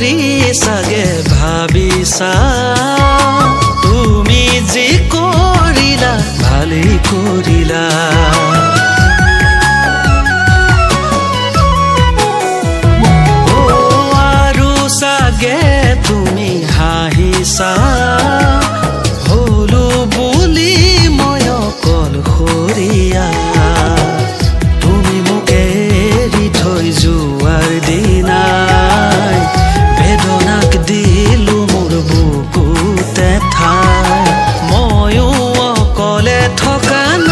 কৰি চাগে ভাবিছা তুমি যি কৰিলা ভালেই কৰিলা আৰু চাগে তুমি হাঁহিছা হলো বুলি মই অকলশৰীয়া তুমি মোক এৰি থৈ যোৱাৰ দিন boca